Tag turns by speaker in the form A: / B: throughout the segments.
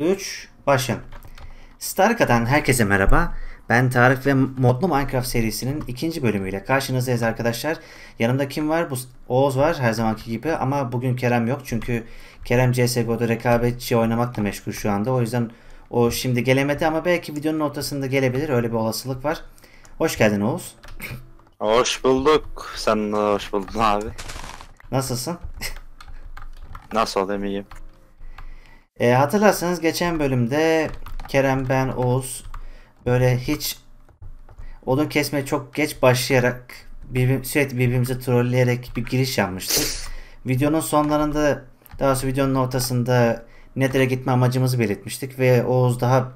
A: 3 başın. Starka'dan herkese merhaba. Ben Tarık ve Modlu Minecraft serisinin ikinci bölümüyle karşınızdayız arkadaşlar. Yanımda kim var? Bu Oğuz var her zamanki gibi ama bugün Kerem yok. Çünkü Kerem CSGO'da rekabetçi oynamakla meşgul şu anda. O yüzden o şimdi gelemedi ama belki videonun ortasında gelebilir. Öyle bir olasılık var. Hoş geldin Oğuz.
B: Hoş bulduk. Sen de hoş buldun abi.
A: Nasılsın?
B: Nasıl olayım iyiyim.
A: E, hatırlarsanız geçen bölümde Kerem, ben, Oğuz böyle hiç odun kesmeye çok geç başlayarak birbir, sürekli birbirimizi trolleyerek bir giriş yapmıştık. Videonun sonlarında daha sonra videonun ortasında Nether'e gitme amacımızı belirtmiştik ve Oğuz daha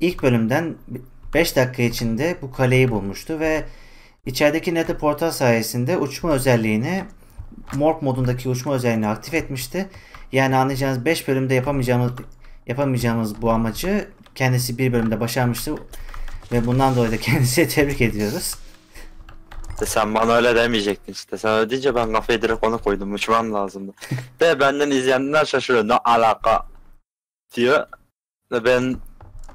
A: ilk bölümden 5 dakika içinde bu kaleyi bulmuştu ve içerideki Nether portal sayesinde uçma özelliğini Morph modundaki uçma özelliğini aktif etmişti. Yani anlayacağınız 5 bölümde yapamayacağımız yapamayacağımız bu amacı kendisi bir bölümde başarmıştı ve bundan dolayı da kendisine tebrik ediyoruz.
B: De sen bana öyle demeyecektin işte. Sen öyle deyince ben kafayı direkt ona koydum. Uçmam lazımdı. De benden izleyenler şaşırıyor. Ne alaka diyor. Ve ben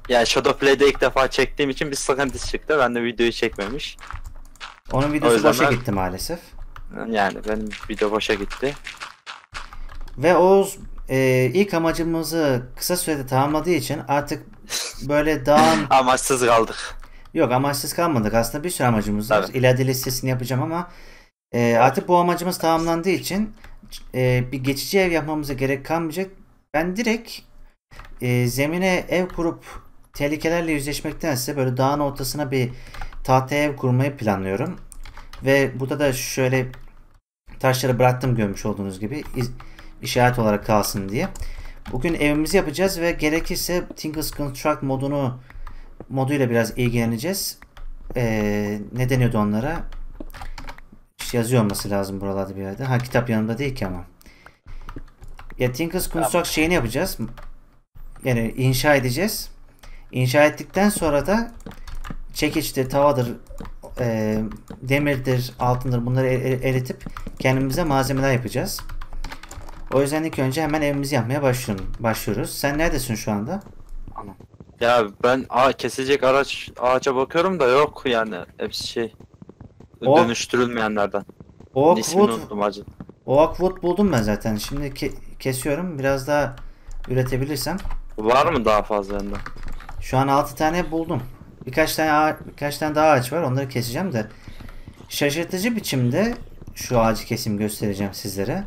B: yani Shadow Play'de ilk defa çektiğim için bir sıkıntı çıktı. Ben de videoyu çekmemiş.
A: Onun videosu boşa
B: ben-
A: gitti maalesef.
B: Yani benim video boşa gitti.
A: Ve Oğuz e, ilk amacımızı kısa sürede tamamladığı için artık böyle daha
B: Amaçsız kaldık.
A: yok amaçsız kalmadık. Aslında bir sürü amacımız var.
B: Evet.
A: İleride listesini yapacağım ama e, artık bu amacımız tamamlandığı için e, bir geçici ev yapmamıza gerek kalmayacak. Ben direkt e, zemine ev kurup tehlikelerle yüzleşmektense böyle dağın ortasına bir tahta ev kurmayı planlıyorum. Ve burada da şöyle taşları bıraktım görmüş olduğunuz gibi iz- işaret olarak kalsın diye. Bugün evimizi yapacağız ve gerekirse Tinkers Construct modunu moduyla biraz ilgileneceğiz. Ee, ne deniyordu onlara? Yazıyor olması lazım buralarda bir yerde. Ha kitap yanımda değil ki ama. Ya Tinkers Construct şeyini yapacağız. Yani inşa edeceğiz. İnşa ettikten sonra da çekiçtir, tavadır, e, demirdir, altındır bunları e- e- eritip kendimize malzemeler yapacağız. O yüzden ilk önce hemen evimizi yapmaya başlıyorum, başlıyoruz. Sen neredesin şu anda?
B: Ya ben a kesecek araç ağaca bakıyorum da yok yani hepsi şey
A: O-
B: dönüştürülmeyenlerden. İsmini
A: Oakwood,
B: unuttum acı.
A: Oakwood buldum ben zaten. Şimdi ke- kesiyorum. Biraz daha üretebilirsem.
B: Var mı daha fazla yanında?
A: Şu an 6 tane buldum. Birkaç tane ağa- birkaç tane daha ağaç var. Onları keseceğim de şaşırtıcı biçimde şu ağacı kesim göstereceğim sizlere.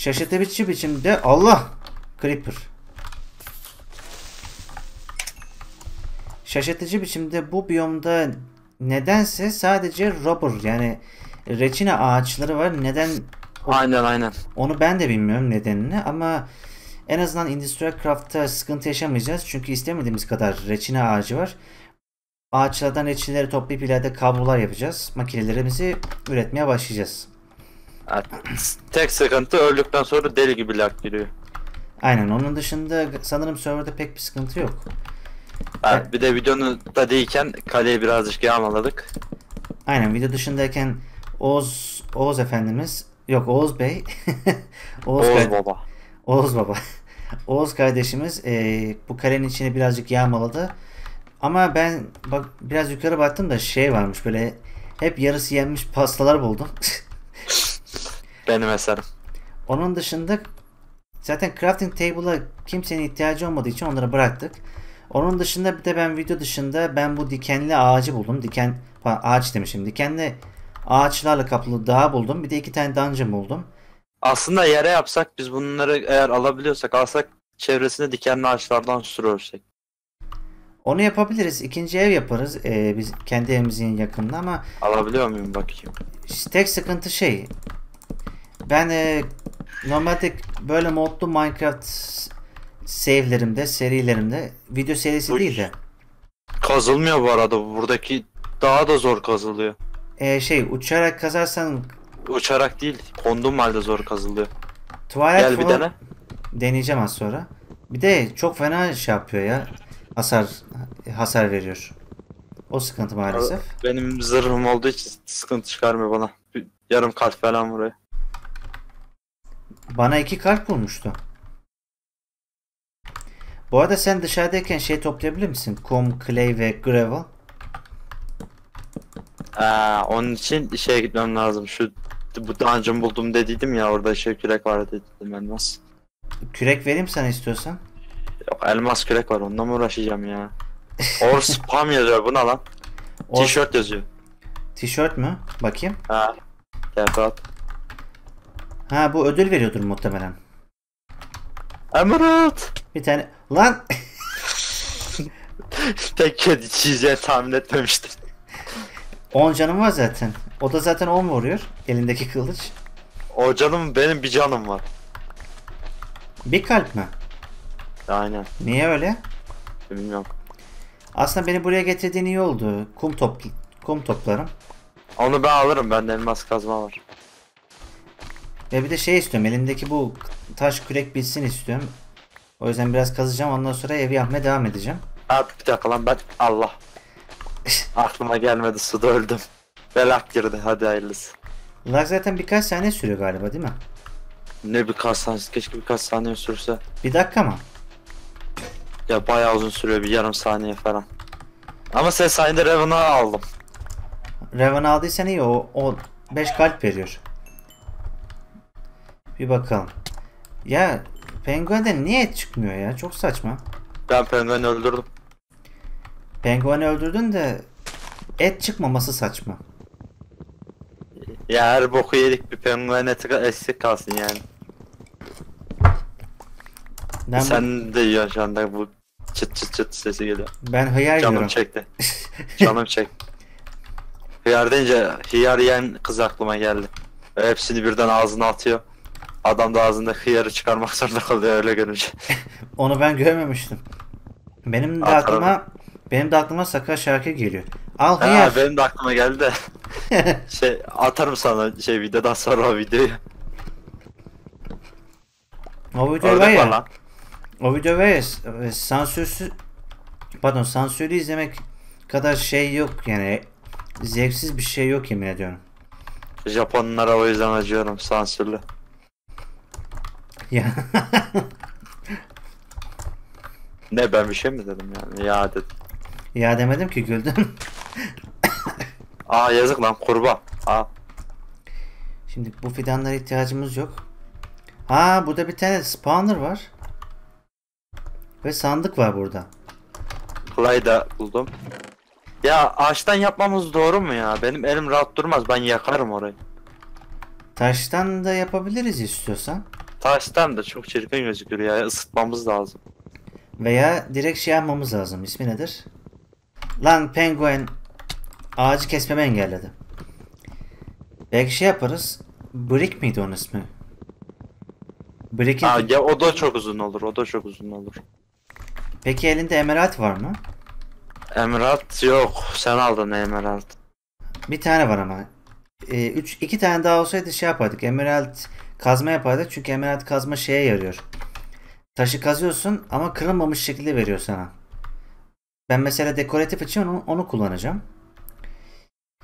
A: Şaşırtıcı biçimde Allah Creeper. Şaşırtıcı biçimde bu biyomda nedense sadece rubber yani reçine ağaçları var. Neden
B: Aynen aynen.
A: onu ben de bilmiyorum nedenini ama en azından Industrial Craft'ta sıkıntı yaşamayacağız. Çünkü istemediğimiz kadar reçine ağacı var. Ağaçlardan reçineleri toplayıp ileride kablolar yapacağız. Makinelerimizi üretmeye başlayacağız.
B: Tek sıkıntı öldükten sonra deli gibi lag giriyor.
A: Aynen onun dışında sanırım serverda pek bir sıkıntı yok.
B: Evet, bir de videonun da değilken kaleyi birazcık yağmaladık.
A: Aynen video dışındayken Oğuz, Oğuz efendimiz yok Oğuz Bey Oğuz,
B: Oğuz baba.
A: Oğuz baba. Oğuz kardeşimiz eee, bu kalenin içini birazcık yağmaladı. Ama ben bak biraz yukarı baktım da şey varmış böyle hep yarısı yenmiş pastalar buldum.
B: Benim eserim.
A: Onun dışında zaten crafting table'a kimsenin ihtiyacı olmadığı için onları bıraktık. Onun dışında bir de ben video dışında ben bu dikenli ağacı buldum. Diken pardon, ağaç demişim. Dikenli ağaçlarla kaplı dağ buldum. Bir de iki tane dungeon buldum.
B: Aslında yere yapsak biz bunları eğer alabiliyorsak alsak çevresine dikenli ağaçlardan sürü örsek.
A: Onu yapabiliriz. İkinci ev yaparız. Ee, biz kendi evimizin yakınında ama
B: Alabiliyor muyum bakayım.
A: tek sıkıntı şey. Ben e, normalde böyle modlu Minecraft save'lerimde, serilerimde video serisi
B: Uy.
A: değil de
B: Kazılmıyor bu arada. Buradaki daha da zor kazılıyor.
A: e, şey uçarak kazarsan
B: Uçarak değil, konduğum halde zor kazılıyor.
A: Twilight
B: Gel bir
A: falan
B: dene.
A: deneyeceğim az sonra. Bir de çok fena şey yapıyor ya. Hasar hasar veriyor. O sıkıntı maalesef.
B: Benim zırhım olduğu için sıkıntı çıkarmıyor bana. Bir yarım kalp falan vuruyor.
A: Bana iki kalp vurmuştu. Bu arada sen dışarıdayken şey toplayabilir misin? Kum, clay ve gravel.
B: Aa, onun için şeye gitmem lazım. Şu bu dungeon buldum dediydim ya orada şey kürek var dedim elmas.
A: Kürek vereyim sana istiyorsan.
B: Yok elmas kürek var onunla mı uğraşacağım ya? Or spam yazıyor bu ne lan?
A: O-
B: Tişört yazıyor.
A: Tişört mü? Bakayım.
B: Ha. Tepat.
A: Ha bu ödül veriyordur muhtemelen.
B: Emerald.
A: Bir tane. Lan!
B: Tek kedi çizeceğini tahmin etmemiştim.
A: 10 canım var zaten. O da zaten 10 vuruyor. Elindeki kılıç.
B: O canım benim bir canım var.
A: Bir kalp mi?
B: Aynen.
A: Niye öyle?
B: Bilmiyorum.
A: Aslında beni buraya getirdiğin iyi oldu. Kum top kum toplarım.
B: Onu ben alırım. Bende elmas kazma var.
A: Ve bir de şey istiyorum. Elimdeki bu taş kürek bitsin istiyorum. O yüzden biraz kazacağım. Ondan sonra evi yapmaya devam edeceğim.
B: Ha bir dakika lan ben Allah. Aklıma gelmedi suda öldüm. Belak girdi hadi hayırlısı.
A: Lag zaten birkaç saniye sürüyor galiba değil mi?
B: Ne birkaç saniye keşke birkaç saniye sürse.
A: Bir dakika mı?
B: Ya bayağı uzun sürüyor bir yarım saniye falan. Ama ses sayende Raven'ı aldım.
A: Revan aldıysan iyi o, o 5 kalp veriyor. Bir bakalım. Ya Penguen'den niye et çıkmıyor ya? Çok saçma.
B: Ben pengueni öldürdüm.
A: Penguen'i öldürdün de et çıkmaması saçma.
B: Ya her boku yedik bir penguen eti eksik kalsın yani.
A: Ben, bu-
B: Sen de yiyorsun şu anda bu çıt çıt çıt sesi geliyor.
A: ben hıyar
B: Canım
A: yiyorum.
B: çekti. Canım çekti. Hıyar deyince hıyar yiyen kız aklıma geldi. Hepsini birden ağzına atıyor. Adam da ağzında hıyarı çıkarmak zorunda kalıyor öyle görünce.
A: Onu ben görmemiştim. Benim de
B: Atarım.
A: aklıma benim de aklıma Sakar şarkı geliyor. Al
B: ha,
A: hıyar.
B: benim de aklıma geldi de. şey atarım sana şey videodan sonra o videoyu.
A: O video var ya. O video var ya e, sansürsüz pardon sansürlü izlemek kadar şey yok yani zevksiz bir şey yok yemin ediyorum.
B: Japonlara o yüzden acıyorum sansürlü.
A: Ya
B: Ne ben bir şey mi dedim yani ya dedim.
A: ya demedim ki güldüm.
B: Aa yazık lan kurban. Aa
A: Şimdi bu fidanlara ihtiyacımız yok. Ha burada bir tane spawner var. Ve sandık var burada.
B: Clay da buldum. Ya ağaçtan yapmamız doğru mu ya? Benim elim rahat durmaz. Ben yakarım orayı.
A: Taştan da yapabiliriz istiyorsan.
B: Taştan da çok çirkin gözüküyor ya. Isıtmamız lazım.
A: Veya direkt şey yapmamız lazım. İsmi nedir? Lan penguen ağacı kesmemi engelledi. Belki şey yaparız. Brick miydi onun ismi? Brick'in...
B: Aa, ya o da çok uzun olur. O da çok uzun olur.
A: Peki elinde emerald var mı?
B: Emerald yok. Sen aldın Emerald.
A: Bir tane var ama. Ee, üç, iki tane daha olsaydı şey yapardık. Emerald kazma yapardık. Çünkü emerald kazma şeye yarıyor. Taşı kazıyorsun ama kırılmamış şekilde veriyor sana. Ben mesela dekoratif için onu, onu kullanacağım.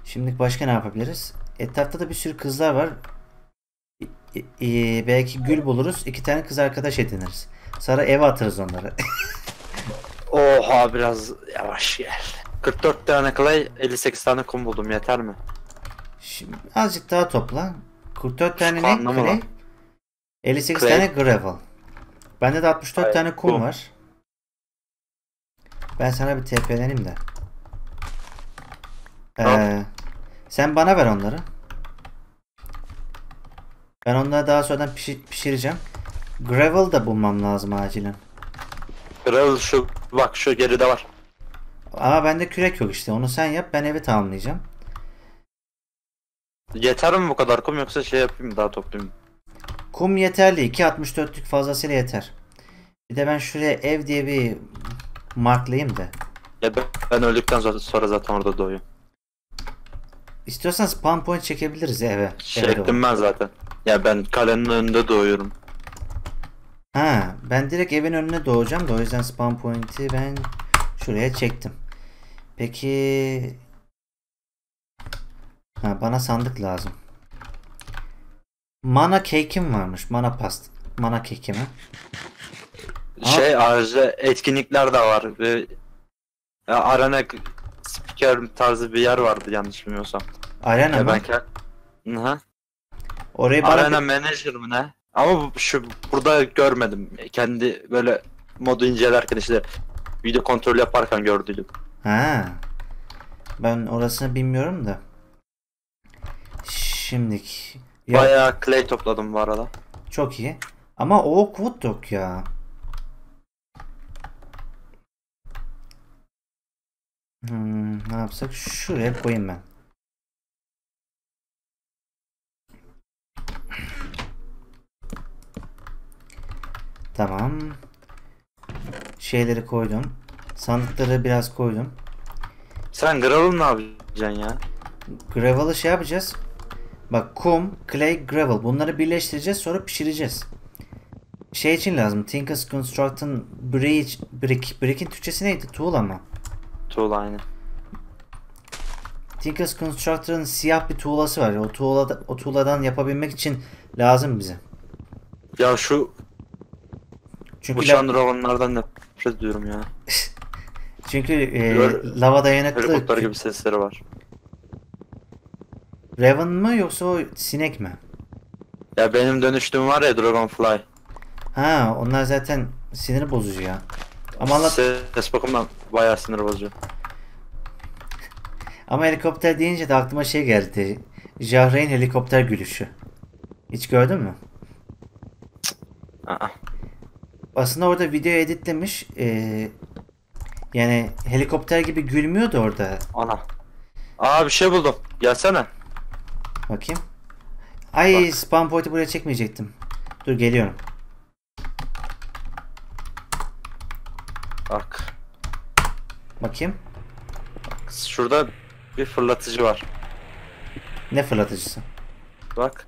A: Şimdi başka ne yapabiliriz? Etrafta da bir sürü kızlar var. İ- i- belki gül buluruz. iki tane kız arkadaş ediniriz. Sonra eve atarız onları.
B: Oha biraz yavaş gel. 44 tane clay, 58 tane kum buldum. Yeter mi?
A: Şimdi azıcık daha topla. 44 tane ne?
B: lan?
A: 58
B: Clay.
A: tane gravel. Bende de 64
B: Hayır,
A: tane kum
B: kum.
A: var. Ben sana bir TP'leneyim de. Ee, sen bana ver onları. Ben onları daha sonradan pişi- pişireceğim. Gravel da bulmam lazım acilen.
B: Gravel şu bak şu geride var.
A: Ama bende kürek yok işte. Onu sen yap. Ben evi tamamlayacağım.
B: Yeter mi bu kadar kum yoksa şey yapayım daha toplayayım?
A: Kum yeterli. 2.64'lük fazlasıyla yeter. Bir de ben şuraya ev diye bir marklayayım da.
B: Ya ben, ben öldükten sonra, zaten orada doğuyorum.
A: İstiyorsan spawn point çekebiliriz eve.
B: Çektim ben zaten. Ya ben kalenin önünde doğuyorum.
A: Ha, ben direkt evin önüne doğacağım da o yüzden spawn point'i ben şuraya çektim. Peki ha, bana sandık lazım. Mana cake'im varmış. Mana past. Mana cake'imi.
B: Şey ayrıca etkinlikler de var. Ve ya, arena spiker tarzı bir yer vardı yanlış bilmiyorsam.
A: Arena
B: Ya
A: mı?
B: ben ke- Hı.
A: Orayı bana
B: Arena manager mı ne? Ama bu, şu burada görmedim. Kendi böyle modu incelerken işte video kontrol yaparken gördüydüm.
A: Ha. Ben orasını bilmiyorum da. Şimdilik. Ya,
B: Bayağı clay topladım bu arada.
A: çok iyi. Ama o wood yok ya. Hmm, ne yapsak? Şuraya koyayım ben. Tamam. Şeyleri koydum. Sandıkları biraz koydum.
B: Sen gravel ne yapacaksın ya?
A: Gravel'ı şey yapacağız. Bak kum, clay, gravel. Bunları birleştireceğiz sonra pişireceğiz. Şey için lazım. Tinker's Construct'ın bridge, brick. Brick'in Türkçesi neydi? Tuğla mı?
B: Tuğla aynı.
A: Tinker's Constructor'ın siyah bir tuğlası var. O tuğlada, o tuğladan yapabilmek için lazım bize.
B: Ya şu
A: Çünkü
B: uçan
A: la-
B: dragonlardan nefret ediyorum ya.
A: çünkü e,
B: Böyle
A: lava dayanıklı.
B: Helikopter gibi sesleri var.
A: Raven mı yoksa o sinek mi?
B: Ya benim dönüştüğüm var ya Dragonfly.
A: Ha, onlar zaten sinir bozucu ya. Ama Allah,
B: Ses bakımından bayağı sinir bozucu.
A: ama helikopter deyince de aklıma şey geldi. Jahreyn helikopter gülüşü. Hiç gördün mü?
B: Aa.
A: Aslında orada video editlemiş. Ee, yani helikopter gibi gülmüyordu orada.
B: Ana. Aa bir şey buldum. Gelsene.
A: Bakayım. Ay
B: Bak.
A: spam point'i buraya çekmeyecektim. Dur geliyorum.
B: Bak.
A: Bakayım.
B: Şurada bir fırlatıcı var.
A: Ne fırlatıcısı?
B: Bak.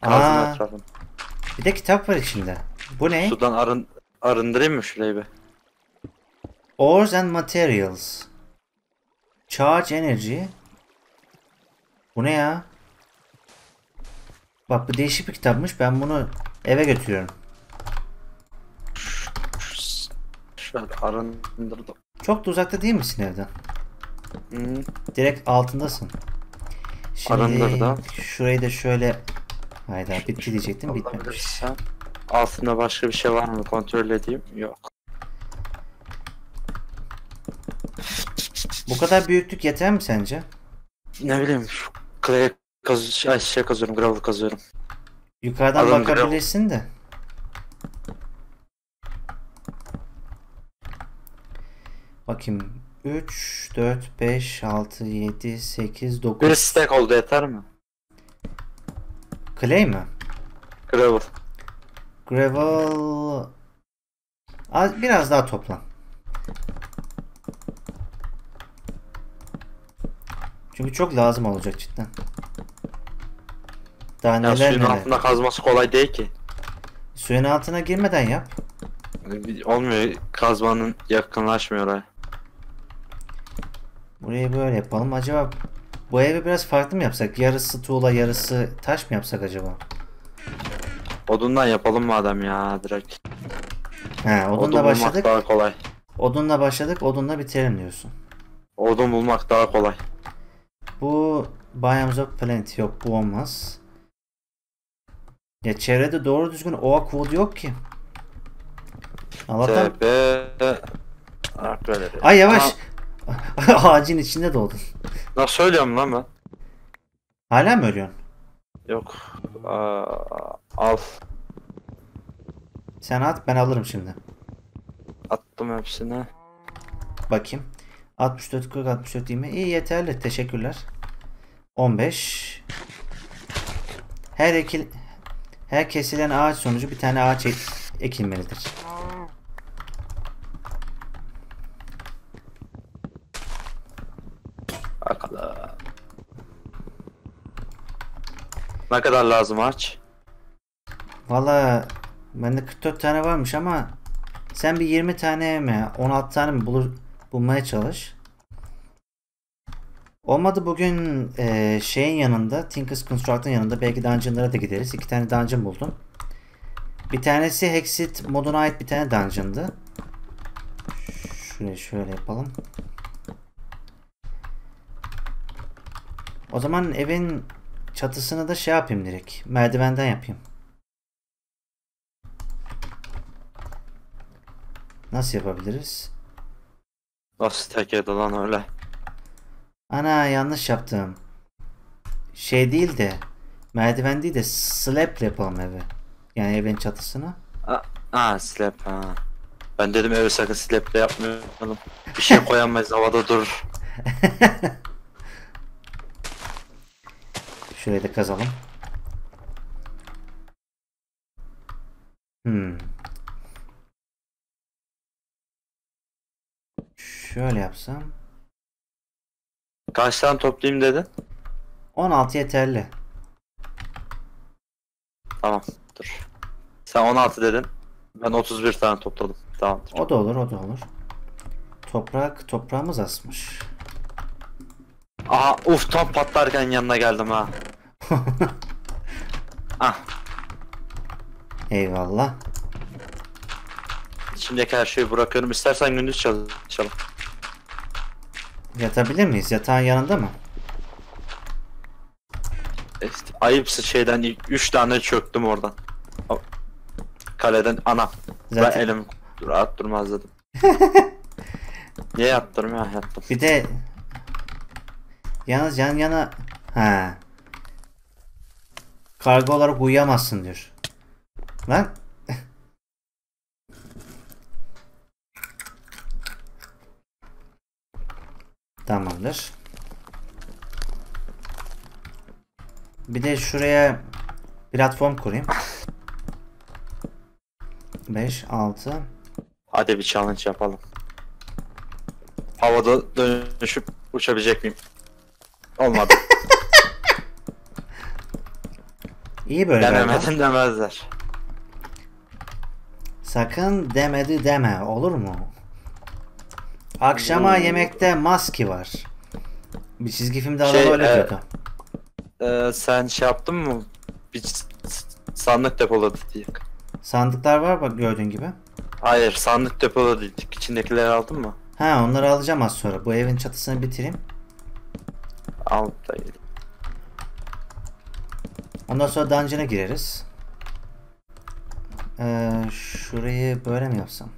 B: Kazın etrafını.
A: Bir de kitap var içinde. Bu ne?
B: Sudan arın arındırayım mı şurayı bir?
A: Ores and Materials. Charge Energy. Bu ne ya? Bak bu değişik bir kitapmış. Ben bunu eve götürüyorum.
B: Şöyle arındırdım.
A: Çok da uzakta değil misin evden?
B: Hı.
A: Direkt altındasın. Şimdi
B: Arındırdım.
A: şurayı da şöyle Hayda bitti diyecektim bitmemiş.
B: Altında başka bir şey var mı kontrol edeyim. Yok.
A: Bu kadar büyüklük yeter mi sence?
B: Ne bileyim şu clay kaz şey, şey kazıyorum gravel kazıyorum.
A: Yukarıdan
B: Alın,
A: bakabilirsin de. Bakayım. 3, 4, 5, 6, 7, 8,
B: Bir
A: 9.
B: stack oldu yeter mi?
A: Clay mi?
B: Gravel.
A: Gravel... Az, biraz daha toplan. Çünkü çok lazım olacak cidden. Daha
B: Ya
A: neler
B: suyun
A: neler.
B: altında kazması kolay değil ki.
A: Suyun altına girmeden yap.
B: Olmuyor kazmanın yakınlaşmıyor oraya.
A: Burayı böyle yapalım. Acaba bu evi biraz farklı mı yapsak? Yarısı tuğla, yarısı taş mı yapsak acaba?
B: Odundan yapalım madem ya direkt.
A: He,
B: Odun
A: odunla
B: bulmak
A: başladık.
B: daha kolay.
A: Odunla başladık, odunla bitirelim diyorsun.
B: Odun bulmak daha kolay.
A: Bu Biomes of Plenty yok, bu olmaz. Ya çevrede doğru düzgün oak wood yok ki. Allah'tan...
B: TP Arkadaşlar.
A: Ay yavaş. Ağacın içinde doldun.
B: Nasıl söylüyorum lan ben?
A: Hala mı ölüyorsun?
B: Yok. Aa, al.
A: Sen at ben alırım şimdi.
B: Attım hepsini.
A: Bakayım. 64 40 64 20. İyi yeterli. Teşekkürler. 15. Her ekil her kesilen ağaç sonucu bir tane ağaç ek- ekilmelidir.
B: Bakalım. Ne kadar lazım aç?
A: Valla bende 44 tane varmış ama sen bir 20 tane mi 16 tane mi bulur bulmaya çalış. Olmadı bugün eee, şeyin yanında Tinker's Construct'ın yanında belki dungeonlara da gideriz. İki tane dungeon buldum. Bir tanesi Hexit moduna ait bir tane dungeon'dı. Şurayı şöyle yapalım. O zaman evin çatısını da şey yapayım direkt. Merdivenden yapayım. Nasıl yapabiliriz?
B: Nasıl tek yedi lan öyle?
A: Ana yanlış yaptım. Şey değil de merdiven değil de slab yapalım evi. Yani evin çatısını.
B: Ha slap ha. Ben dedim evi sakın slaple yapmayalım. Bir şey koyamayız havada durur.
A: Şurayı da kazalım. Hmm. Şöyle yapsam.
B: Kaç tane toplayayım dedin?
A: 16 yeterli.
B: Tamam dur. Sen 16 dedin. Ben 31 tane topladım. Tamamdır.
A: O da olur, o da olur. Toprak, toprağımız asmış.
B: Aha uf tam patlarken yanına geldim ha. Ah
A: Eyvallah.
B: şimdiki her şeyi bırakıyorum. İstersen gündüz çalışalım.
A: Yatabilir miyiz? Yatağın yanında mı?
B: İşte, ayıpsı şeyden 3 tane çöktüm oradan. Kaleden ana. Ben
A: Zaten
B: elim rahat durmaz dedim. Niye yattırım ya yattım.
A: bir de yalnız yan yana ha kargo olarak uyuyamazsın diyor. Lan Tamamdır. Bir de şuraya platform kurayım. 5 6
B: Hadi bir challenge yapalım. Havada dönüşüp uçabilecek miyim? Olmadı.
A: İyi böyle.
B: Denemedim demezler.
A: Sakın demedi deme olur mu? Akşama
B: Oo.
A: yemekte maski var. Bir çizgi filmde adam
B: Şey,
A: öyle
B: e,
A: diyordu.
B: Ee, sen şey yaptın mı? Bir sandık depoladı diye.
A: Sandıklar var bak gördüğün gibi.
B: Hayır sandık depoladık. İçindekileri aldın mı?
A: Ha onları alacağım az sonra. Bu evin çatısını bitireyim.
B: Al da
A: Ondan sonra dungeon'a gireriz. Ee, şurayı böyle mi yapsam?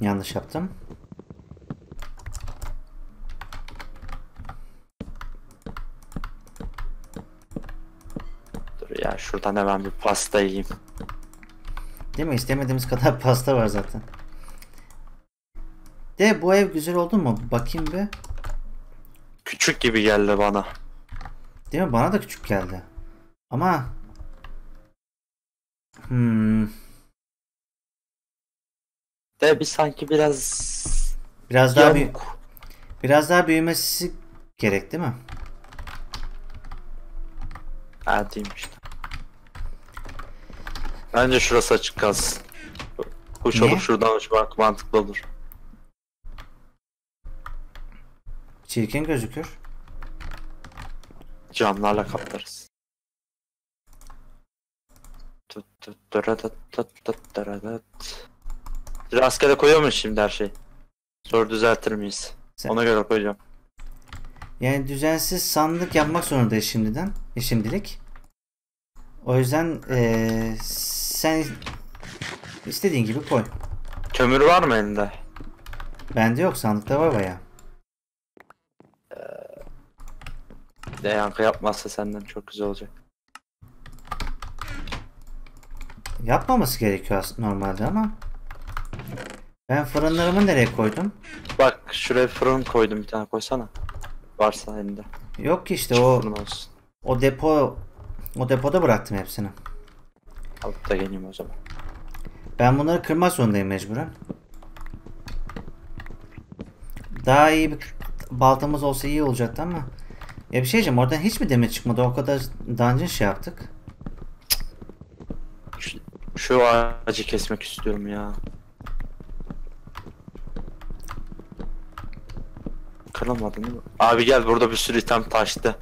A: Yanlış yaptım.
B: Dur ya şuradan hemen bir pasta yiyeyim.
A: Değil mi? İstemediğimiz kadar pasta var zaten. De bu ev güzel oldu mu? Bakayım bir.
B: Küçük gibi geldi bana.
A: Değil mi? Bana da küçük geldi. Ama hmm,
B: De bir sanki biraz
A: biraz daha büyük, biraz daha büyümesi gerek değil mi?
B: Ha diyeyim işte. Bence şurası açık kalsın. Kuş olup şuradan uçmak mantıklı olur.
A: Çirkin gözükür.
B: Camlarla kaplarız. Tut tut daradat tut tut daradat. Rastgele koyuyor muyuz şimdi her şeyi? Sonra düzeltir miyiz?
A: Sen-
B: Ona göre koyacağım.
A: Yani düzensiz sandık yapmak zorundayız şimdiden. E, şimdilik. O yüzden eee, sen istediğin gibi koy.
B: Kömür var mı elinde?
A: Bende yok sandıkta var baya.
B: De yankı yapmazsa senden çok güzel olacak.
A: Yapmaması gerekiyor aslında normalde ama. Ben fırınlarımı nereye koydum?
B: Bak şuraya fırın koydum bir tane koysana. Varsa elinde.
A: Yok ki işte
B: Küçük
A: o
B: olsun.
A: o depo o depoda bıraktım hepsini.
B: Alıp da geleyim o zaman.
A: Ben bunları kırmak zorundayım mecburen. Daha iyi bir baltamız olsa iyi olacaktı ama. Ya bir şey diyeceğim oradan hiç mi demir çıkmadı? O kadar dungeon şey yaptık.
B: Şu, şu ağacı kesmek istiyorum ya. Kırılmadı değil mi? Abi gel burada bir sürü item taştı.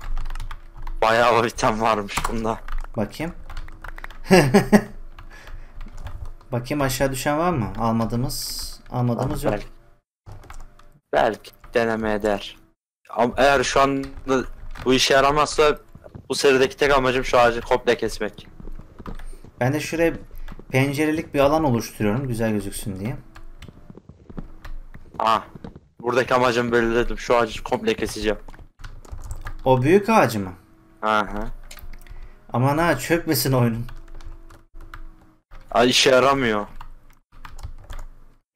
B: Bayağı vitamin varmış bunda.
A: Bakayım. Bakayım aşağı düşen var mı? Almadığımız almadığımız yok.
B: Belki, belki denemeye değer. Ama eğer şu anda bu işe yaramazsa bu serideki tek amacım şu ağacı komple kesmek.
A: Ben de şuraya pencerelik bir alan oluşturuyorum güzel gözüksün diye.
B: Ah. Buradaki amacımı belirledim. Şu ağacı komple keseceğim.
A: O büyük ağacı mı?
B: Aha.
A: Aman ha çökmesin oyunun.
B: Ay işe yaramıyor.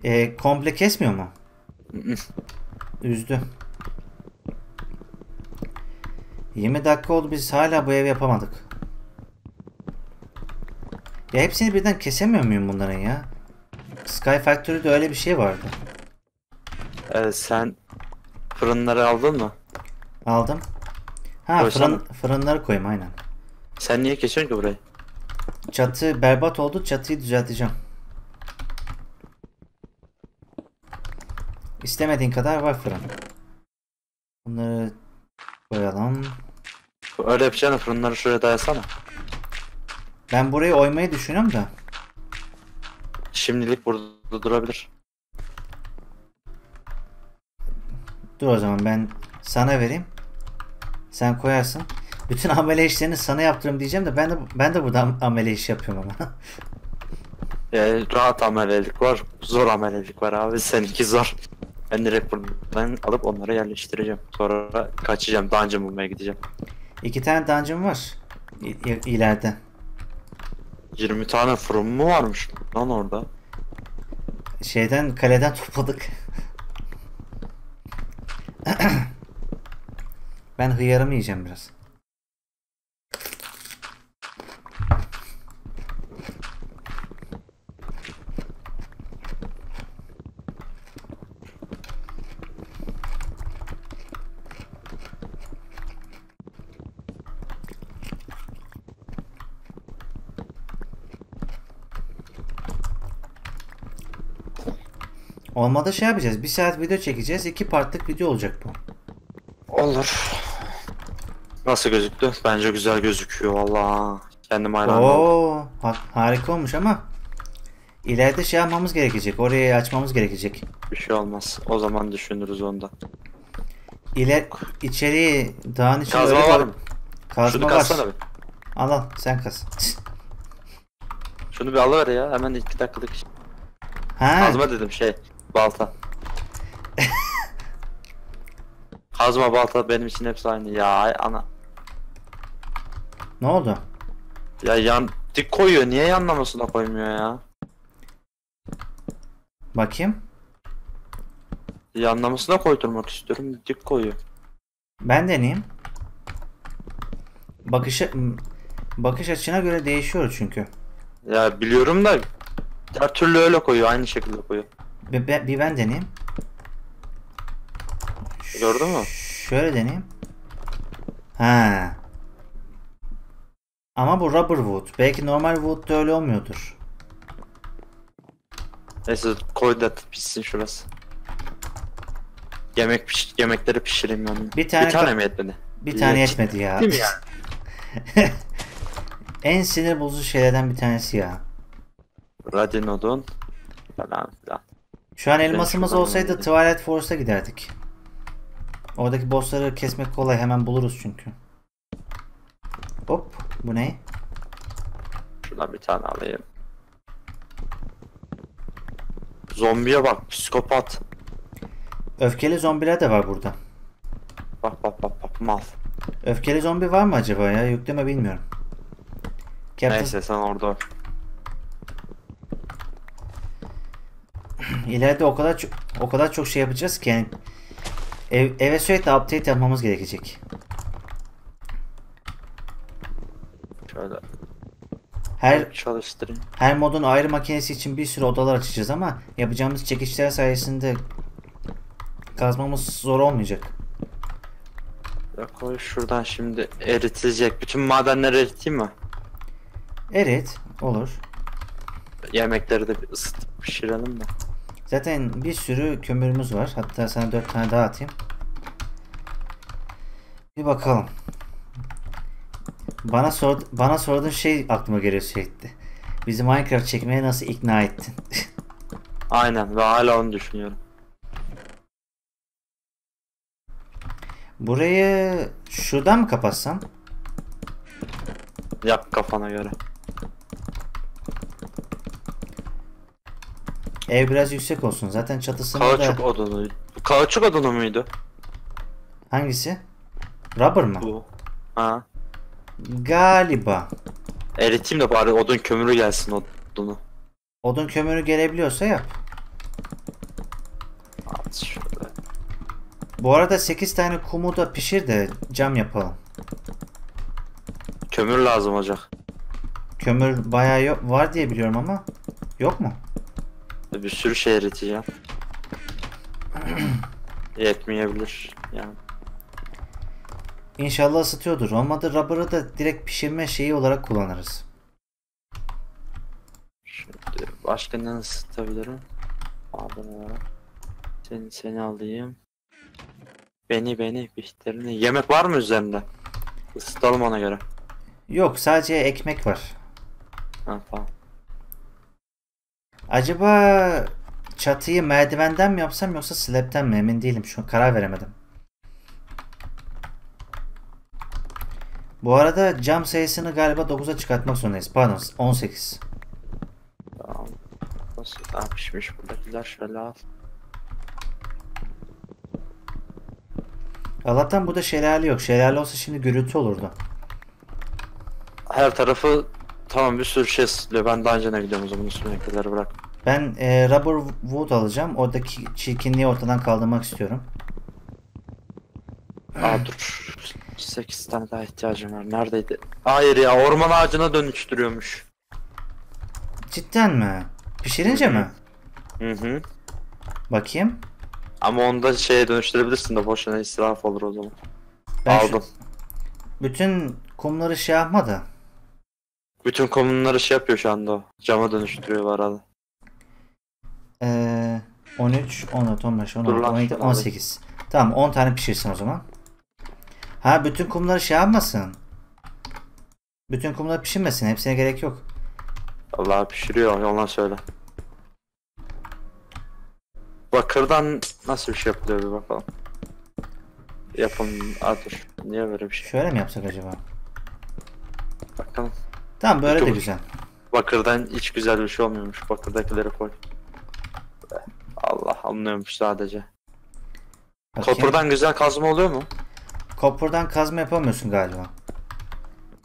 A: E, komple kesmiyor mu?
B: Hı hı.
A: Üzdü. 20 dakika oldu biz hala bu evi yapamadık. Ya hepsini birden kesemiyor muyum bunların ya? Sky Factory'de öyle bir şey vardı.
B: Ee, sen fırınları aldın mı?
A: Aldım. Ha
B: Koysana.
A: fırın, fırınları koyayım aynen.
B: Sen niye kesiyorsun ki burayı?
A: Çatı berbat oldu. Çatıyı düzelteceğim. İstemediğin kadar var fırın. Bunları koyalım.
B: Öyle yapacağını fırınları şuraya dayasana.
A: Ben burayı oymayı düşünüyorum da.
B: Şimdilik burada durabilir.
A: Dur o zaman ben sana vereyim. Sen koyarsın. Bütün amele işlerini sana yaptırım diyeceğim de ben de ben de burada am- amele iş yapıyorum ama.
B: Yani rahat amelelik var, zor amelelik var abi. Seninki zor. Ben direkt buradan alıp onları yerleştireceğim. Sonra kaçacağım, dungeon bulmaya gideceğim.
A: İki tane dungeon var. İ- ileride.
B: 20 tane fırın mı varmış lan orada?
A: Şeyden kaleden topladık. Ben hıyarımı yiyeceğim biraz. Olmadı şey yapacağız. Bir saat video çekeceğiz. iki partlık video olacak bu.
B: Olur. Nasıl gözüktü? Bence güzel gözüküyor valla. Kendim hayran.
A: Oo, ha- harika olmuş ama ileride şey yapmamız gerekecek. Orayı açmamız gerekecek.
B: Bir şey olmaz. O zaman düşünürüz onda.
A: İler içeriği dağın içinde
B: Kazma
A: öyle
B: var
A: koy-
B: mı?
A: Kazma
B: Şunu
A: var.
B: kassana bir.
A: Al al sen kaz.
B: Şunu bir alıver ya. Hemen iki dakikalık iş.
A: Ha,
B: Kazma dedim şey. Balta. Kazma balta benim için hepsi aynı. Ya ana.
A: ne oldu?
B: Ya yan dik koyuyor. Niye yanlamasına koymuyor ya?
A: Bakayım.
B: Yanlamasına koydurmak istiyorum. Dik koyuyor.
A: Ben deneyeyim. Bakışı bakış açına göre değişiyor çünkü.
B: Ya biliyorum da her türlü öyle koyuyor. Aynı şekilde koyuyor.
A: Bir, bir- ben deneyeyim.
B: Gördün mü?
A: Şöyle deneyeyim. Ha. Ama bu rubber wood. Belki normal wood'da öyle olmuyordur.
B: Neyse koy da pişsin şurası. Yemek piş yemekleri pişireyim ben.
A: Bir tane
B: bir tane mi yetmedi?
A: Bir tane
B: Yok.
A: yetmedi ya.
B: Değil mi ya?
A: en sinir bozucu şeylerden bir tanesi ya.
B: Radinodon falan filan.
A: Şu an elmasımız olsaydı. Twilight Forest'a giderdik. Oradaki bossları kesmek kolay. Hemen buluruz çünkü. Hop. Bu ne?
B: Şuradan bir tane alayım. Zombiye bak psikopat.
A: Öfkeli zombiler de var burada.
B: Bak bak bak bak mal.
A: Öfkeli zombi var mı acaba ya? Yükleme bilmiyorum. Captain,
B: Neyse sen orada
A: ileride o kadar çok o kadar çok şey yapacağız ki yani ev, eve sürekli update yapmamız gerekecek.
B: Şöyle
A: Her
B: çalıştırayım.
A: her modun ayrı makinesi için bir sürü odalar açacağız ama yapacağımız çekişler sayesinde kazmamız zor olmayacak.
B: Ya koy şuradan şimdi eritilecek. Bütün madenleri eriteyim mi?
A: Evet, olur.
B: Yemekleri de bir ısıtıp pişirelim de.
A: Zaten bir sürü kömürümüz var. Hatta sana dört tane daha atayım. Bir bakalım. Bana sor bana sorduğun şey aklıma geliyor sürekli. Bizi Minecraft çekmeye nasıl ikna ettin?
B: Aynen ve hala onu düşünüyorum.
A: Burayı şuradan mı kapatsam?
B: Yak kafana göre.
A: Ev biraz yüksek olsun. Zaten çatısını
B: Kauçuk
A: da...
B: odunu. Kauçuk odunu muydu?
A: Hangisi? Rubber mı?
B: Bu. Ha.
A: Galiba.
B: Eriteyim de bari odun kömürü gelsin odunu.
A: Odun kömürü gelebiliyorsa yap.
B: At şöyle.
A: Bu arada 8 tane kumu da pişir de cam yapalım.
B: Kömür lazım olacak.
A: Kömür bayağı yok, var diye biliyorum ama yok mu?
B: Bir sürü şey eriteceğim. Yetmeyebilir yani.
A: İnşallah ısıtıyordur. Olmadı rubber'ı da direkt pişirme şeyi olarak kullanırız.
B: Şimdi başka ne ısıtabilirim? Aldım olarak. Seni, seni alayım. Beni beni bihterini. Yemek var mı üzerinde? Isıtalım ona göre.
A: Yok sadece ekmek var.
B: Ha tamam.
A: Acaba çatıyı merdivenden mi yapsam yoksa slab'ten mi emin değilim. Şu an karar veremedim. Bu arada cam sayısını galiba 9'a çıkartmak zorundayız. Pardon 18.
B: Tamam. Nasıl? Ha, pişmiş buradakiler şöyle al.
A: Allah'tan burada şelale yok. Şelale olsa şimdi gürültü olurdu.
B: Her tarafı tamam bir sürü şey ısıtılıyor. Ben dungeon'a gidiyorum o zaman üstündekileri bırak.
A: Ben e, rubber wood alacağım. Oradaki çirkinliği ortadan kaldırmak istiyorum.
B: Aa dur. 8 tane daha ihtiyacım var. Neredeydi? Hayır ya orman ağacına dönüştürüyormuş.
A: Cidden mi? Pişirince mi?
B: Hı hı.
A: Bakayım.
B: Ama onu da şeye dönüştürebilirsin de boşuna israf olur o zaman.
A: Ben şu-
B: Aldım.
A: bütün kumları şey yapmadı.
B: Bütün komunları şey yapıyor şu anda o. Cama dönüştürüyor var arada.
A: Ee, 13, 14, 15,
B: Dur
A: 16,
B: lan,
A: 17,
B: şunu
A: 18. Tamam 10 tane pişirsin o zaman. Ha bütün kumları şey yapmasın. Bütün kumlar pişirmesin. Hepsine gerek yok.
B: Allah pişiriyor yalan söyle. Bakırdan nasıl bir şey yapılıyor bir bakalım. Yapım Aa, dur. Niye böyle bir şey?
A: Şöyle mi yapsak acaba?
B: Bakalım.
A: Tamam böyle de
B: Dur.
A: güzel.
B: Bakırdan hiç güzel bir şey olmuyormuş. Bakırdakileri koy. Allah anlıyormuş sadece.
A: Bakayım.
B: Kopurdan güzel kazma oluyor mu?
A: Kopurdan kazma yapamıyorsun galiba.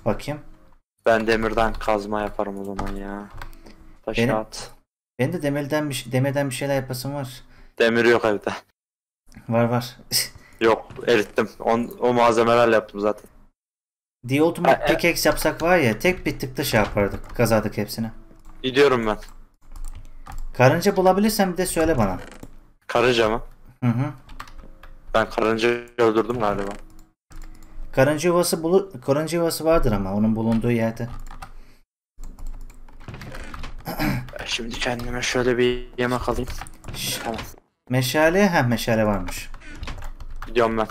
A: Bakayım.
B: Ben demirden kazma yaparım o zaman ya. Taş
A: Benim-
B: at.
A: Benim de demirden bir, demirden bir şeyler yapasım var.
B: Demir yok evde.
A: Var var.
B: Yok erittim. On, o malzemelerle yaptım zaten.
A: The Ultimate
B: Ha, e-
A: Pickaxe yapsak var ya tek bir tıkta şey yapardık. Kazardık hepsini.
B: Gidiyorum ben.
A: Karınca bulabilirsen bir de söyle bana.
B: Karınca mı?
A: Hı hı.
B: Ben karınca öldürdüm galiba.
A: Karınca yuvası bulu karınca yuvası vardır ama onun bulunduğu yerde.
B: Şimdi kendime şöyle bir yemek alayım.
A: Şş,
B: Tamam.
A: meşale ha meşale varmış.
B: Gidiyorum ben.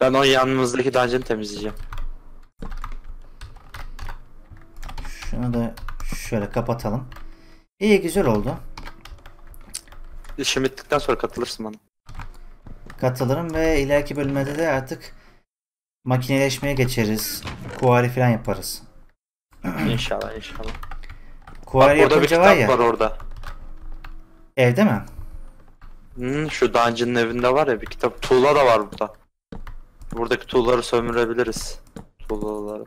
B: Ben o yanımızdaki dungeon'ı temizleyeceğim.
A: Şunu da şöyle kapatalım. İyi güzel oldu.
B: İşim bittikten sonra katılırsın bana.
A: Katılırım ve ileriki bölümlerde de artık makineleşmeye geçeriz. Kuvari falan yaparız.
B: İnşallah inşallah. Bak burada bir
A: yapınca var ya
B: var orada.
A: evde mi?
B: Hmm, şu dungeon'ın evinde var ya bir kitap. Tuğla da var burada. Buradaki tuğları sömürebiliriz. Tuğlaları.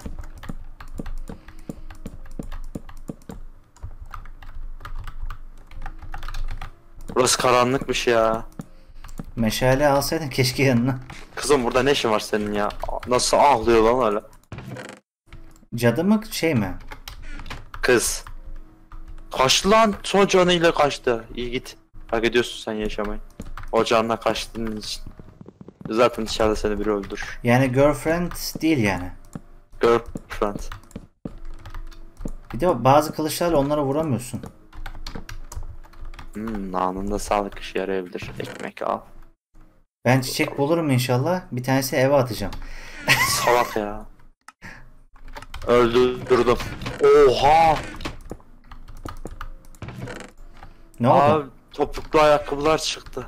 B: Burası karanlıkmış ya.
A: Meşale alsaydın keşke yanına.
B: Kızım burada ne işin var senin ya? Nasıl ağlıyor lan öyle?
A: Cadı mı şey mi?
B: Kız. Kaçtı lan. Son canıyla kaçtı. İyi git. Hak ediyorsun sen yaşamayı. O canına kaçtığın için. Zaten dışarıda seni biri öldür.
A: Yani girlfriend değil yani.
B: Girlfriend.
A: Bir de bazı kılıçlarla onlara vuramıyorsun.
B: Hmm, anında sağlık işe yarayabilir. Ekmek al.
A: Ben çiçek bulurum inşallah. Bir tanesini eve atacağım.
B: Salak ya. Öldürdüm. Oha!
A: Ne oldu?
B: Abi topuklu ayakkabılar çıktı.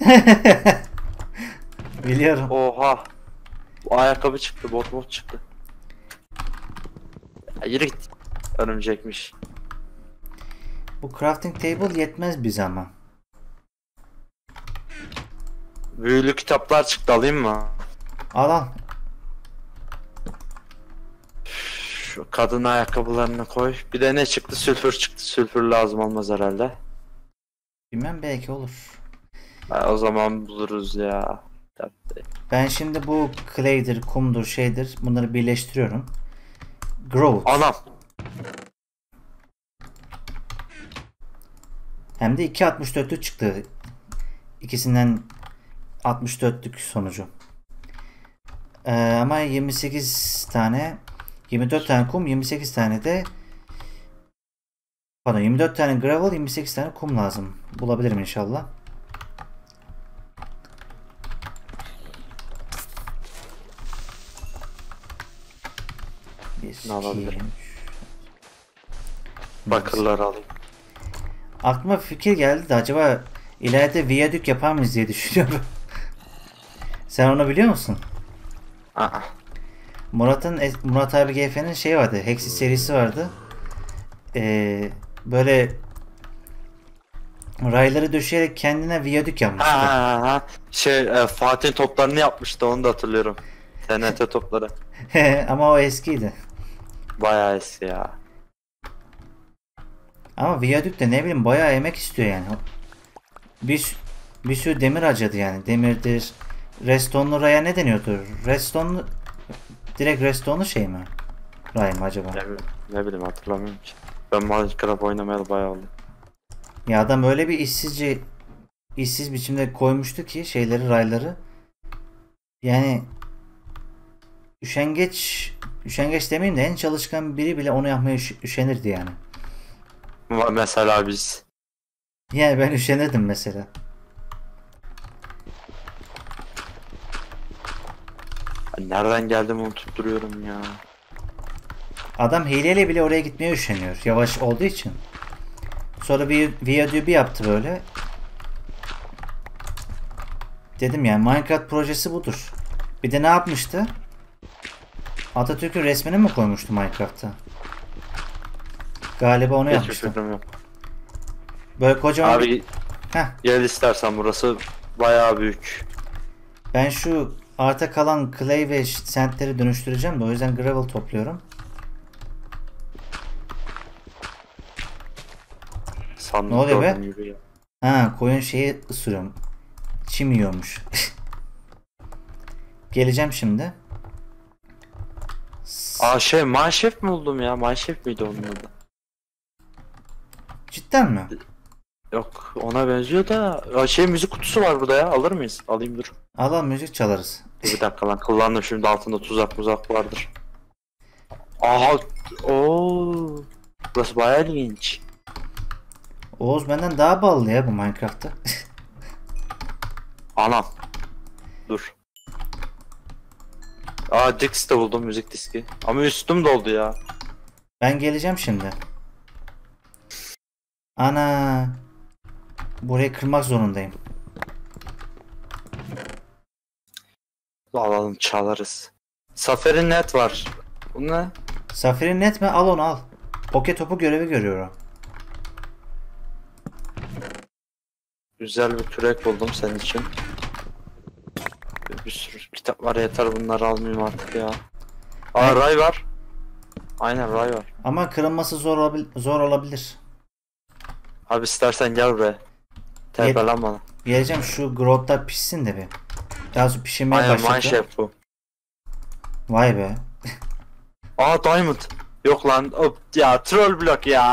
A: Biliyorum.
B: Oha. Bu ayakkabı çıktı, bot bot çıktı. Ya yürü git. Örümcekmiş.
A: Bu crafting table yetmez bize ama.
B: Büyülü kitaplar çıktı alayım mı?
A: Al al.
B: Şu kadın ayakkabılarını koy. Bir de ne çıktı? Sülfür çıktı. Sülfür lazım olmaz herhalde.
A: Bilmem belki olur.
B: Ha, o zaman buluruz ya.
A: Ben şimdi bu clay'dir, kumdur, şeydir bunları birleştiriyorum. Growth.
B: Anam.
A: Hem de 2.64'lük çıktı. İkisinden 64'lük sonucu. Ee, ama 28 tane 24 tane kum 28 tane de pardon 24 tane gravel 28 tane kum lazım. Bulabilirim inşallah. Bir,
B: Ne alabilirim? Bakırları alayım.
A: Aklıma fikir geldi de acaba ileride viyadük yapar mıyız diye düşünüyorum. Sen onu biliyor musun?
B: Aa.
A: Murat'ın Murat abi GF'nin şey vardı. Hexis serisi vardı. Ee, böyle rayları döşeyerek kendine viyadük yapmıştı.
B: Ha. Şey e, Fatih toplarını yapmıştı onu da hatırlıyorum. TNT topları.
A: Ama o eskiydi.
B: Bayağı eski ya.
A: Ama viyadük de ne bileyim bayağı emek istiyor yani. Bir, bir sürü demir harcadı yani. Demirdir. Restonlu raya ne deniyordu? Restonlu direkt restonlu şey mi? Ray mı acaba?
B: Ne, bi- ne bileyim hatırlamıyorum ki. Ben Minecraft oynamayalı bayağı oldu.
A: Ya adam öyle bir işsizce işsiz biçimde koymuştu ki şeyleri rayları. Yani üşengeç üşengeç demeyeyim de en çalışkan biri bile onu yapmaya üş- üşenirdi yani.
B: Mesela biz.
A: Yani ben üşenirdim mesela.
B: Nereden geldim onu tutturuyorum ya.
A: Adam hileyle bile oraya gitmeye üşeniyor. Yavaş olduğu için. Sonra bir viyadüğü bir yaptı böyle. Dedim yani Minecraft projesi budur. Bir de ne yapmıştı? Atatürk'ün resmini mi koymuştu Minecraft'ta? Galiba onu
B: Hiçbir
A: yapmıştı.
B: fikrim yok.
A: Böyle kocaman bir...
B: Abi
A: Heh,
B: gel istersen burası bayağı büyük.
A: ben şu arta kalan clay ve sandleri dönüştüreceğim de o yüzden gravel topluyorum.
B: Sandık
A: Ne oluyor be?
B: gibi ya.
A: Ha koyun şeyi ısırıyorum. Çim yiyormuş. Geleceğim şimdi.
B: Aa şey Mineshaft mi buldum ya? Mineshaft miydi onun adı?
A: Cidden mi?
B: Yok ona benziyor da Aa, şey müzik kutusu var burada ya alır mıyız? Alayım dur.
A: Al al müzik çalarız.
B: Dur Bir dakika lan kullandım şimdi altında tuzak muzak vardır. Aha ooo Burası bayağı ilginç.
A: Oğuz benden daha ballı ya bu Minecraft'ta.
B: Anam. Dur. Aa de buldum müzik diski. Ama üstüm doldu ya.
A: ben geleceğim şimdi. Ana. Burayı kırmak zorundayım.
B: Alalım çalarız. Safari net var. Bu ne?
A: Safirin net mi? Al onu al. Poke topu görevi görüyorum.
B: Güzel bir kürek buldum senin için. Bir, sürü kitap var yeter bunları almayayım artık ya. Aa ray var. Aynen ray var.
A: Ama kırılması zor, olabil- zor olabilir.
B: Abi istersen gel buraya. Tepelen bana.
A: Geleceğim şu growth'ta pişsin de bir. Daha sonra pişirmeye
B: Aynen
A: başladı.
B: Mineshaft bu.
A: Vay be.
B: Aa diamond. Yok lan. Hop, ya troll blok ya.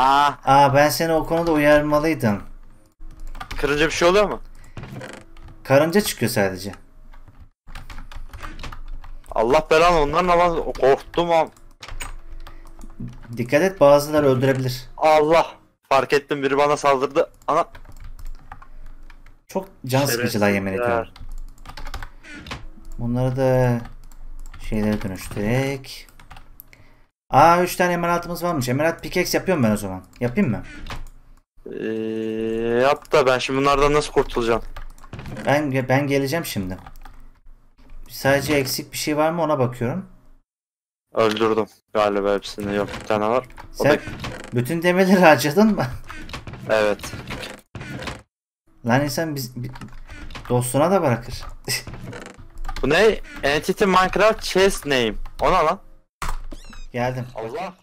A: Aa ben seni o konuda uyarmalıydım.
B: Kırınca bir şey oluyor mu?
A: Karınca çıkıyor sadece.
B: Allah belanı onların ama korktum am.
A: Dikkat et bazıları öldürebilir.
B: Allah. Fark ettim biri bana saldırdı. Ana.
A: Çok can sıkıcılar yemin ediyorum. Bunları da şeylere dönüştürerek. Aa 3 tane emeraldımız varmış. Emerald pickaxe yapıyorum ben o zaman. Yapayım mı?
B: Ee, yap da ben şimdi bunlardan nasıl kurtulacağım?
A: Ben ben geleceğim şimdi. Sadece eksik bir şey var mı ona bakıyorum.
B: Öldürdüm galiba hepsini. Yok bir tane var. O
A: Sen
B: da
A: bütün demirleri harcadın mı?
B: evet.
A: Lan insan biz, bi- dostuna da bırakır.
B: Bu ne? Entity Minecraft Chest Name. O ne lan?
A: Geldim.
B: Allah.